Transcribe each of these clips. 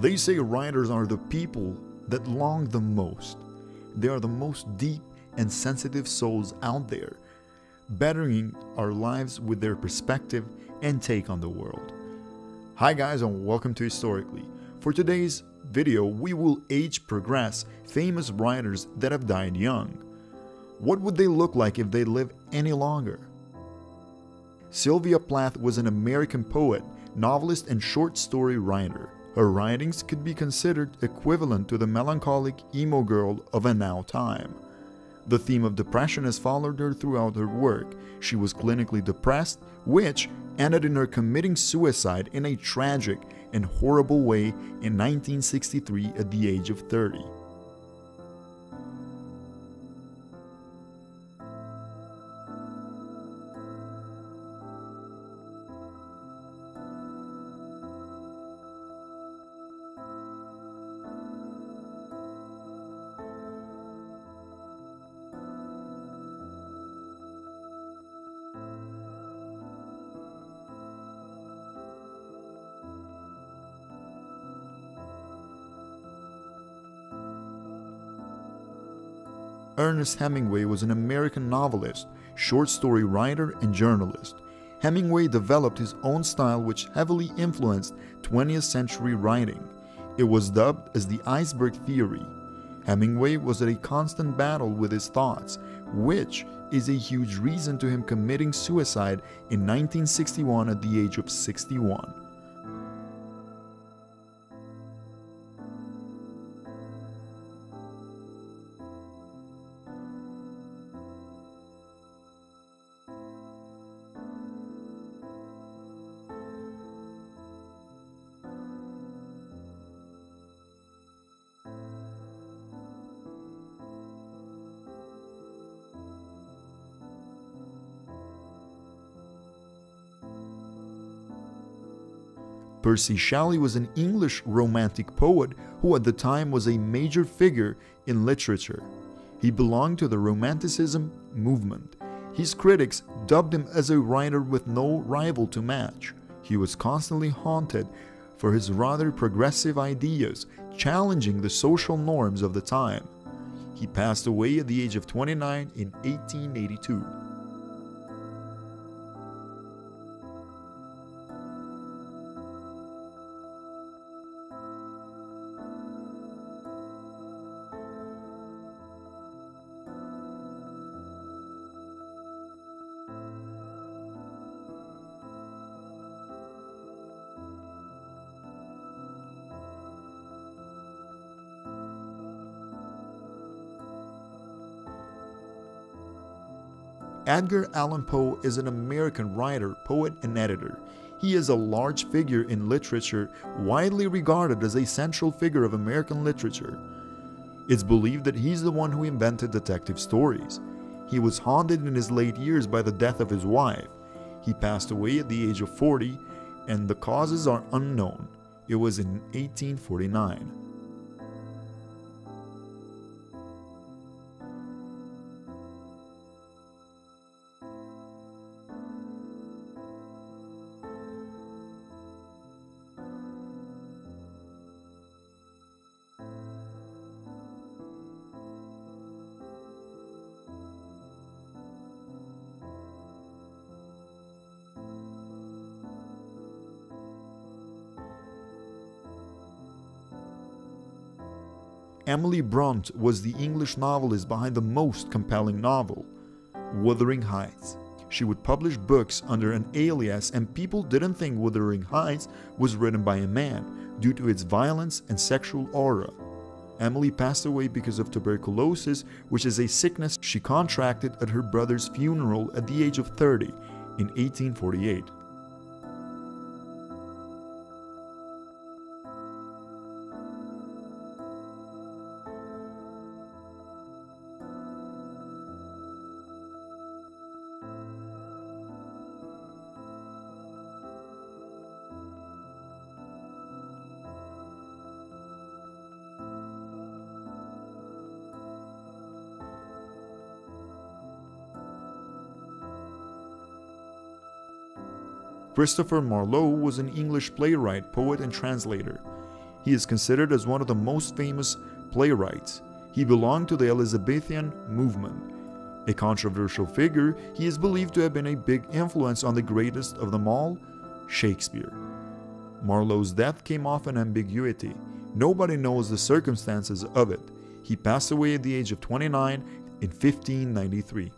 They say writers are the people that long the most. They are the most deep and sensitive souls out there, bettering our lives with their perspective and take on the world. Hi guys and welcome to Historicly. For today's video, we will age progress famous writers that have died young. What would they look like if they lived any longer? Sylvia Plath was an American poet, novelist, and short story writer. Her writings could be considered equivalent to the melancholic emo girl of a now time. The theme of depression has followed her throughout her work. She was clinically depressed, which ended in her committing suicide in a tragic and horrible way in 1963 at the age of 30. Ernest Hemingway was an American novelist, short story writer, and journalist. Hemingway developed his own style which heavily influenced 20th century writing. It was dubbed as the iceberg theory. Hemingway was at a constant battle with his thoughts, which is a huge reason to him committing suicide in 1961 at the age of 61. Percy Shelley was an English romantic poet who at the time was a major figure in literature. He belonged to the Romanticism movement. His critics dubbed him as a writer with no rival to match. He was constantly haunted for his rather progressive ideas, challenging the social norms of the time. He passed away at the age of 29 in 1882. Edgar Allan Poe is an American writer, poet, and editor. He is a large figure in literature, widely regarded as a central figure of American literature. It's believed that he's the one who invented detective stories. He was haunted in his late years by the death of his wife. He passed away at the age of 40, and the causes are unknown. It was in 1849. Emily Brontë was the English novelist behind the most compelling novel, Wuthering Heights. She would publish books under an alias, and people didn't think Wuthering Heights was written by a man due to its violence and sexual aura. Emily passed away because of tuberculosis, which is a sickness she contracted at her brother's funeral at the age of 30 in 1848. Christopher Marlowe was an English playwright, poet, and translator. He is considered as one of the most famous playwrights. He belonged to the Elizabethan movement. A controversial figure, he is believed to have been a big influence on the greatest of them all, Shakespeare. Marlowe's death came off in ambiguity. Nobody knows the circumstances of it. He passed away at the age of 29 in 1593.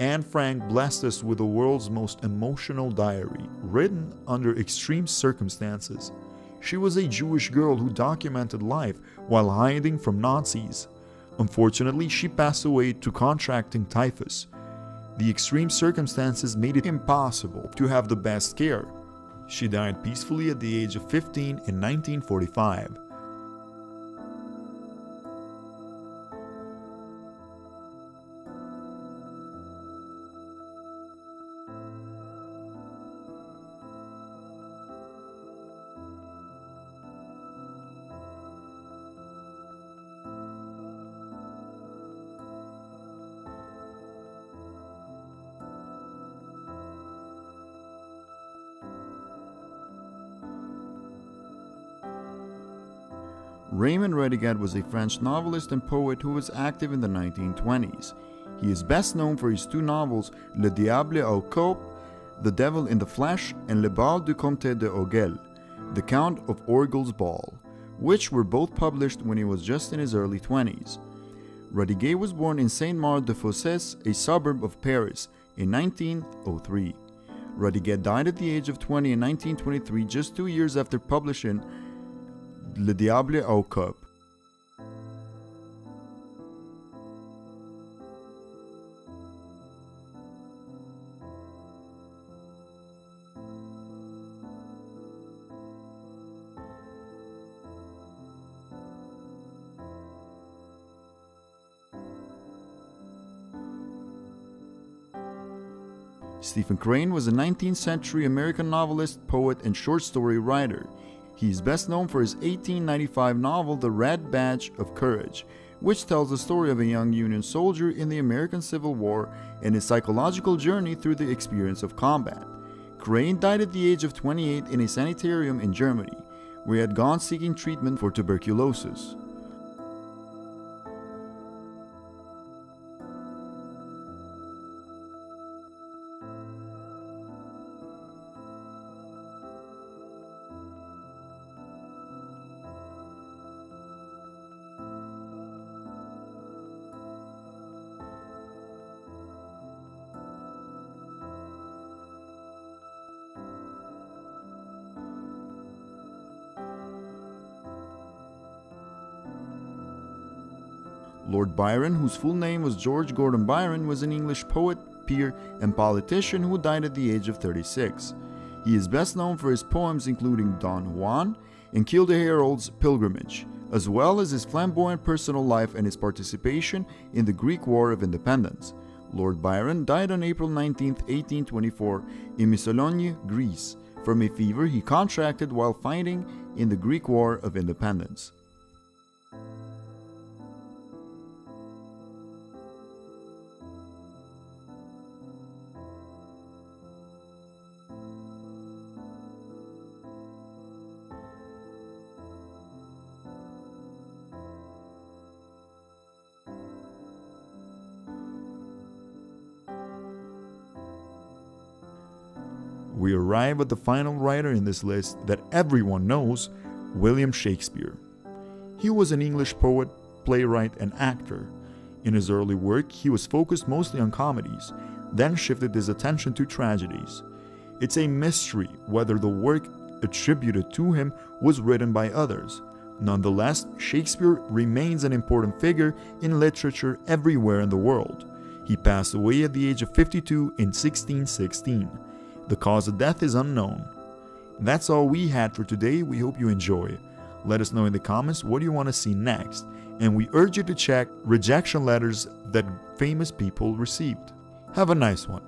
Anne Frank blessed us with the world's most emotional diary, written under extreme circumstances. She was a Jewish girl who documented life while hiding from Nazis. Unfortunately, she passed away to contracting typhus. The extreme circumstances made it impossible to have the best care. She died peacefully at the age of 15 in 1945. Raymond Radiguet was a French novelist and poet who was active in the 1920s. He is best known for his two novels Le Diable au Corps, The Devil in the Flesh, and Le Bal du Comte de Orgel, The Count of Orgel's Ball, which were both published when he was just in his early 20s. Radiguet was born in Saint-Maur-des-Fossés, a suburb of Paris, in 1903. Radiguet died at the age of 20 in 1923, just two years after publishing Le Diable au Corps. Stephen Crane was a 19th century American novelist, poet, and short story writer. He is best known for his 1895 novel The Red Badge of Courage, which tells the story of a young Union soldier in the American Civil War and his psychological journey through the experience of combat. Crane died at the age of 28 in a sanitarium in Germany, where he had gone seeking treatment for tuberculosis. Lord Byron, whose full name was George Gordon Byron, was an English poet, peer, and politician who died at the age of 36. He is best known for his poems including Don Juan and Childe Harold's Pilgrimage, as well as his flamboyant personal life and his participation in the Greek War of Independence. Lord Byron died on April 19, 1824, in Missolonghi, Greece, from a fever he contracted while fighting in the Greek War of Independence. We arrive at the final writer in this list that everyone knows William Shakespeare. He was an English poet, playwright, and actor. In his early work, he was focused mostly on comedies, then shifted his attention to tragedies. It's a mystery whether the work attributed to him was written by others. Nonetheless, Shakespeare remains an important figure in literature everywhere in the world. He passed away at the age of 52 in 1616. The cause of death is unknown. That's all we had for today. We hope you enjoy. Let us know in the comments what you want to see next, and we urge you to check rejection letters that famous people received. Have a nice one.